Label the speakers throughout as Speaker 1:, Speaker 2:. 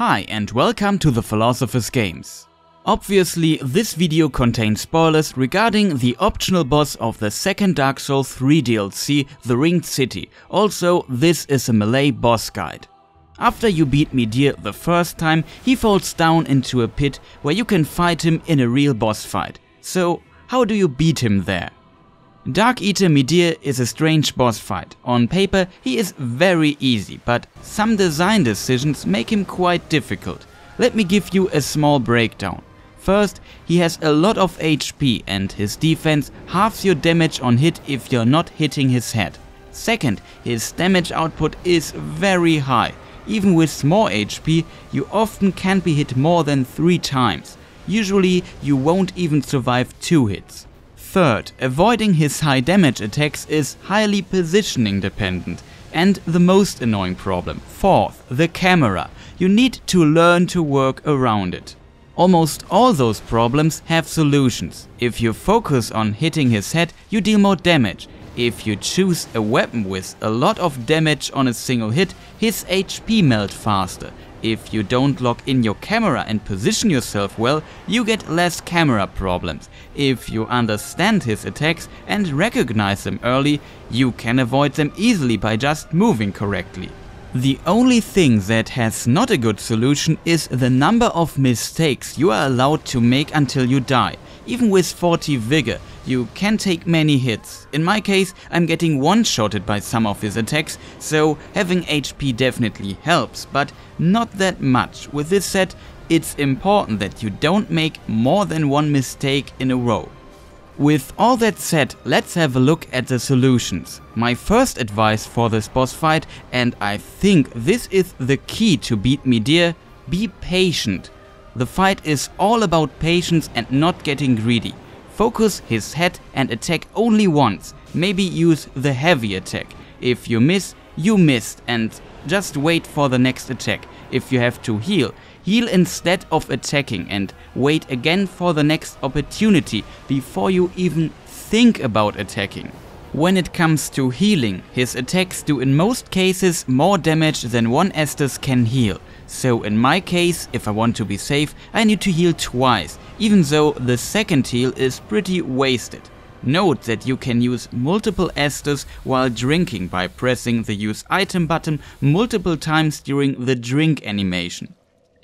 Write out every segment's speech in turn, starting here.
Speaker 1: Hi and welcome to the Philosopher's Games. Obviously, this video contains spoilers regarding the optional boss of the second Dark Souls 3 DLC, The Ringed City. Also, this is a melee boss guide. After you beat Midir the first time, he falls down into a pit where you can fight him in a real boss fight. So, how do you beat him there? Darkeater Midir is a strange boss fight. On paper, he is very easy, but some design decisions make him quite difficult. Let me give you a small breakdown. First, he has a lot of HP and his defense halves your damage on hit if you're not hitting his head. Second, his damage output is very high. Even with small HP, you often can't be hit more than 3 times. Usually, you won't even survive 2 hits. Third, avoiding his high damage attacks is highly positioning dependent. And the most annoying problem. Fourth, the camera. You need to learn to work around it. Almost all those problems have solutions. If you focus on hitting his head, you deal more damage. If you choose a weapon with a lot of damage on a single hit, his HP melt faster. If you don't lock in your camera and position yourself well, you get less camera problems. If you understand his attacks and recognize them early, you can avoid them easily by just moving correctly. The only thing that has not a good solution is the number of mistakes you are allowed to make until you die. Even with 40 vigor, you can take many hits. In my case, I'm getting one-shotted by some of his attacks, so having HP definitely helps, but not that much. With this said, it's important that you don't make more than one mistake in a row. With all that said, let's have a look at the solutions. My first advice for this boss fight, and I think this is the key to beat Midir, be patient. The fight is all about patience and not getting greedy. Focus his head and attack only once, maybe use the heavy attack. If you miss, you missed and just wait for the next attack. If you have to heal, heal instead of attacking and wait again for the next opportunity before you even think about attacking. When it comes to healing, his attacks do in most cases more damage than one Estus can heal. So in my case, if I want to be safe, I need to heal twice, even though the second heal is pretty wasted. Note that you can use multiple Estus while drinking by pressing the use item button multiple times during the drink animation.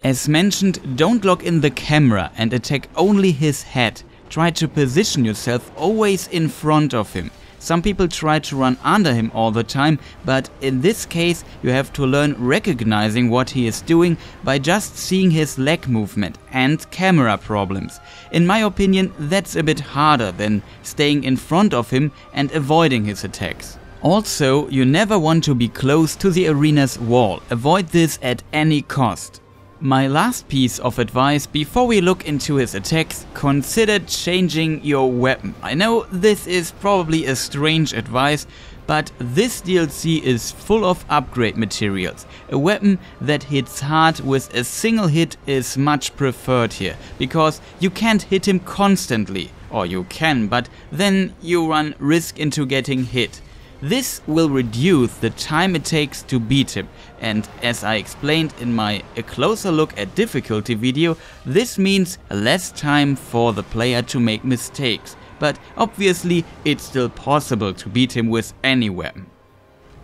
Speaker 1: As mentioned, don't lock in the camera and attack only his head. Try to position yourself always in front of him. Some people try to run under him all the time, but in this case you have to learn recognizing what he is doing by just seeing his leg movement and camera problems. In my opinion that's a bit harder than staying in front of him and avoiding his attacks. Also, you never want to be close to the arena's wall, avoid this at any cost. My last piece of advice before we look into his attacks, consider changing your weapon. I know this is probably a strange advice, but this DLC is full of upgrade materials. A weapon that hits hard with a single hit is much preferred here, because you can't hit him constantly. Or you can, but then you run risk into getting hit. This will reduce the time it takes to beat him and as I explained in my A Closer Look at Difficulty video, this means less time for the player to make mistakes, but obviously it's still possible to beat him with any weapon.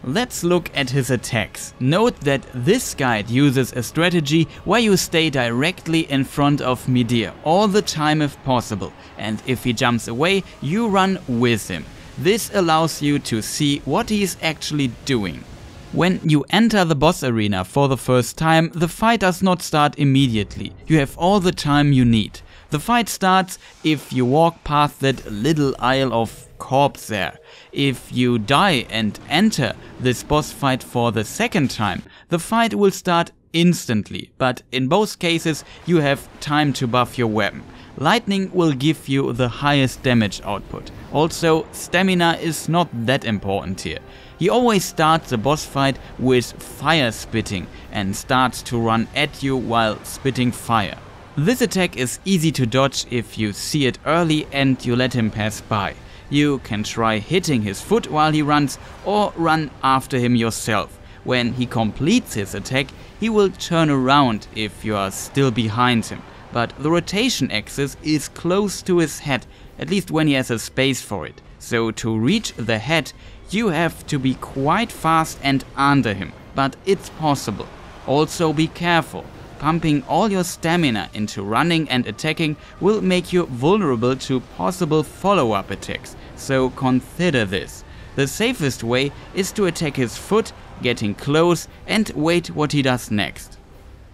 Speaker 1: Let's look at his attacks. Note that this guide uses a strategy where you stay directly in front of Midir all the time if possible, and if he jumps away, you run with him. This allows you to see what he is actually doing. When you enter the boss arena for the first time, the fight does not start immediately. You have all the time you need. The fight starts if you walk past that little isle of corpse there. If you die and enter this boss fight for the second time, the fight will start instantly, but in both cases you have time to buff your weapon. Lightning will give you the highest damage output. Also, stamina is not that important here. He always starts the boss fight with fire spitting and starts to run at you while spitting fire. This attack is easy to dodge if you see it early and you let him pass by. You can try hitting his foot while he runs or run after him yourself. When he completes his attack, he will turn around if you are still behind him, but the rotation axis is close to his head, at least when he has a space for it. So to reach the head, you have to be quite fast and under him, but it's possible. Also be careful. Pumping all your stamina into running and attacking will make you vulnerable to possible follow-up attacks, so consider this. The safest way is to attack his foot, getting close and wait what he does next.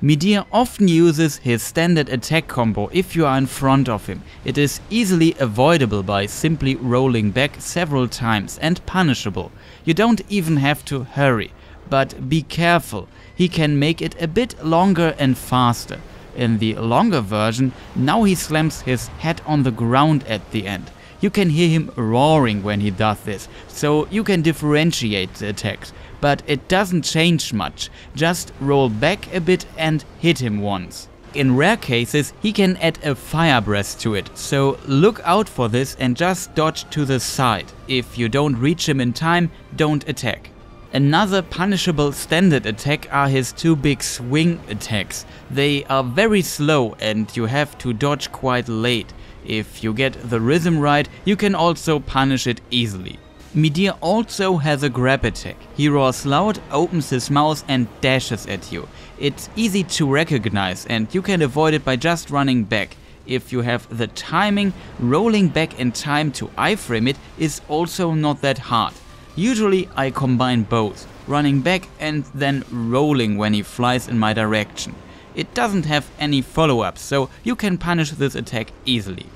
Speaker 1: Midir often uses his standard attack combo if you are in front of him. It is easily avoidable by simply rolling back several times and punishable. You don't even have to hurry. But be careful, he can make it a bit longer and faster. In the longer version, now he slams his head on the ground at the end. You can hear him roaring when he does this, so you can differentiate the attacks but it doesn't change much, just roll back a bit and hit him once. In rare cases, he can add a fire breath to it, so look out for this and just dodge to the side. If you don't reach him in time, don't attack. Another punishable standard attack are his two big swing attacks. They are very slow and you have to dodge quite late. If you get the rhythm right, you can also punish it easily. Midir also has a grab attack. He roars loud, opens his mouth and dashes at you. It's easy to recognize and you can avoid it by just running back. If you have the timing, rolling back in time to iframe it is also not that hard. Usually I combine both, running back and then rolling when he flies in my direction. It doesn't have any follow-ups, so you can punish this attack easily.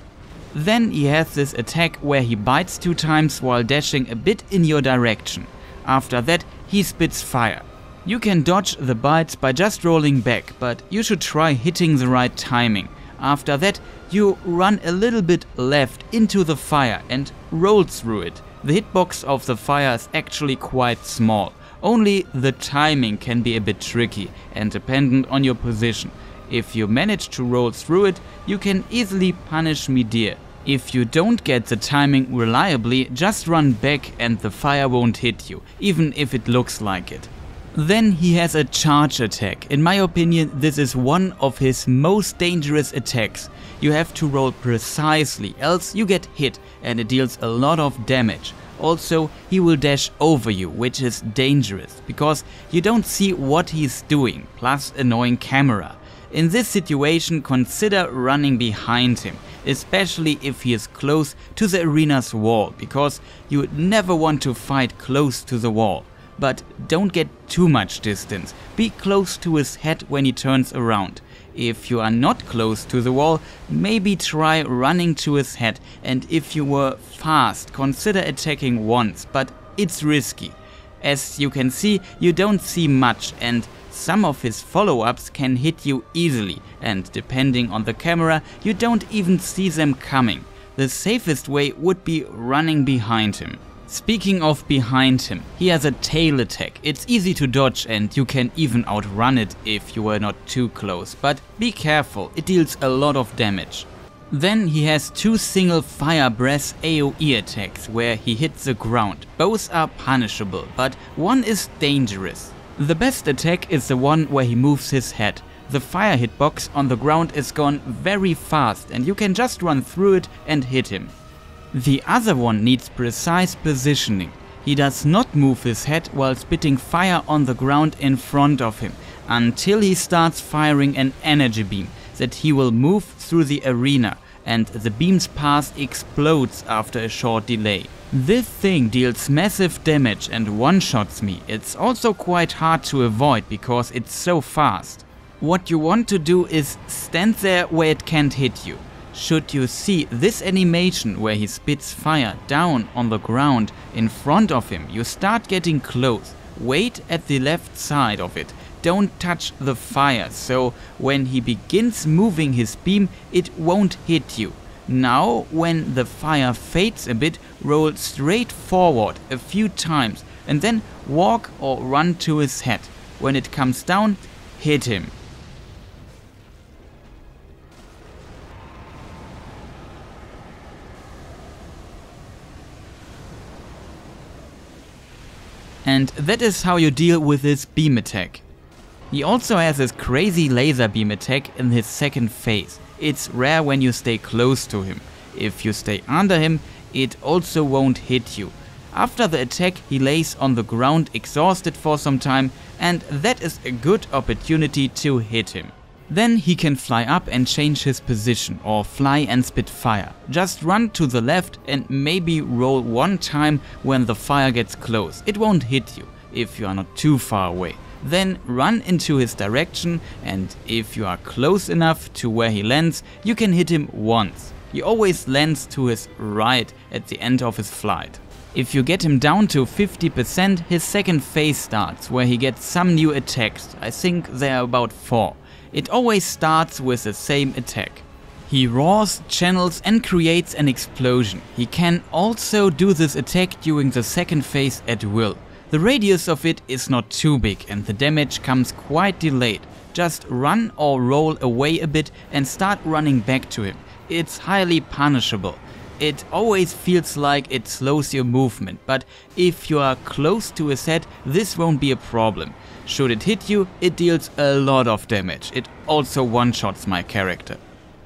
Speaker 1: Then he has this attack where he bites two times while dashing a bit in your direction. After that he spits fire. You can dodge the bites by just rolling back, but you should try hitting the right timing. After that you run a little bit left into the fire and roll through it. The hitbox of the fire is actually quite small. Only the timing can be a bit tricky and dependent on your position. If you manage to roll through it, you can easily punish Midir. If you don't get the timing reliably, just run back and the fire won't hit you, even if it looks like it. Then he has a charge attack. In my opinion, this is one of his most dangerous attacks. You have to roll precisely, else you get hit and it deals a lot of damage. Also, he will dash over you, which is dangerous, because you don't see what he's doing, plus annoying camera. In this situation consider running behind him, especially if he is close to the arena's wall, because you would never want to fight close to the wall. But don't get too much distance, be close to his head when he turns around. If you are not close to the wall, maybe try running to his head and if you were fast, consider attacking once, but it's risky. As you can see, you don't see much and some of his follow-ups can hit you easily and depending on the camera you don't even see them coming. The safest way would be running behind him. Speaking of behind him, he has a tail attack. It's easy to dodge and you can even outrun it if you were not too close, but be careful, it deals a lot of damage. Then he has two single fire breath AoE attacks where he hits the ground. Both are punishable, but one is dangerous. The best attack is the one where he moves his head. The fire hitbox on the ground is gone very fast and you can just run through it and hit him. The other one needs precise positioning. He does not move his head while spitting fire on the ground in front of him until he starts firing an energy beam that he will move through the arena and the beam's path explodes after a short delay. This thing deals massive damage and one-shots me. It's also quite hard to avoid because it's so fast. What you want to do is stand there where it can't hit you. Should you see this animation where he spits fire down on the ground in front of him, you start getting close. Wait at the left side of it don't touch the fire, so when he begins moving his beam, it won't hit you. Now, when the fire fades a bit, roll straight forward a few times and then walk or run to his head. When it comes down, hit him. And that is how you deal with his beam attack. He also has his crazy laser beam attack in his second phase. It's rare when you stay close to him. If you stay under him, it also won't hit you. After the attack he lays on the ground exhausted for some time and that is a good opportunity to hit him. Then he can fly up and change his position or fly and spit fire. Just run to the left and maybe roll one time when the fire gets close. It won't hit you if you are not too far away. Then run into his direction and if you are close enough to where he lands, you can hit him once. He always lands to his right at the end of his flight. If you get him down to 50%, his second phase starts, where he gets some new attacks, I think there are about 4. It always starts with the same attack. He roars, channels and creates an explosion. He can also do this attack during the second phase at will. The radius of it is not too big and the damage comes quite delayed. Just run or roll away a bit and start running back to him. It's highly punishable. It always feels like it slows your movement, but if you are close to his head, this won't be a problem. Should it hit you, it deals a lot of damage. It also one-shots my character.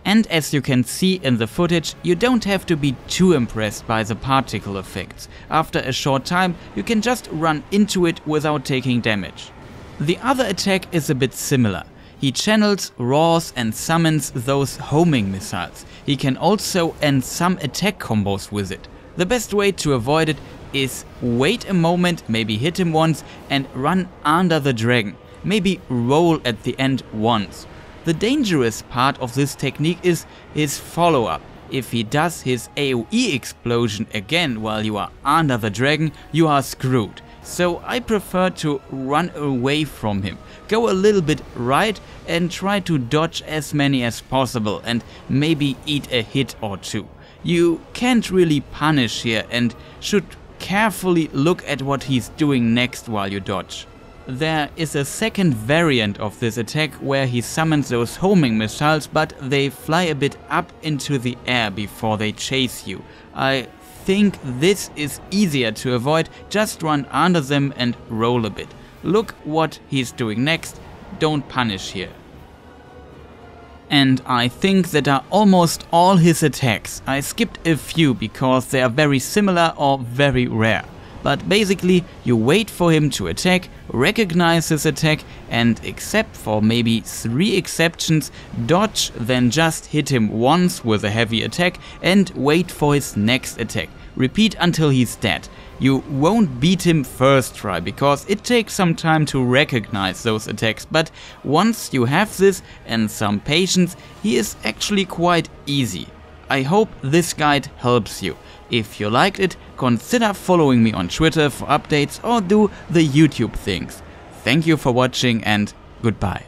Speaker 1: And as you can see in the footage, you don't have to be too impressed by the particle effects. After a short time, you can just run into it without taking damage. The other attack is a bit similar. He channels, roars and summons those homing missiles. He can also end some attack combos with it. The best way to avoid it is wait a moment, maybe hit him once and run under the dragon. Maybe roll at the end once. The dangerous part of this technique is his follow-up. If he does his AoE explosion again while you are under the dragon, you are screwed. So I prefer to run away from him, go a little bit right and try to dodge as many as possible and maybe eat a hit or two. You can't really punish here and should carefully look at what he's doing next while you dodge. There is a second variant of this attack where he summons those homing missiles but they fly a bit up into the air before they chase you. I think this is easier to avoid, just run under them and roll a bit. Look what he's doing next, don't punish here. And I think that are almost all his attacks. I skipped a few because they are very similar or very rare but basically you wait for him to attack, recognize his attack and except for maybe 3 exceptions, dodge then just hit him once with a heavy attack and wait for his next attack. Repeat until he's dead. You won't beat him first try because it takes some time to recognize those attacks, but once you have this and some patience, he is actually quite easy. I hope this guide helps you. If you liked it, consider following me on Twitter for updates or do the YouTube things. Thank you for watching and goodbye.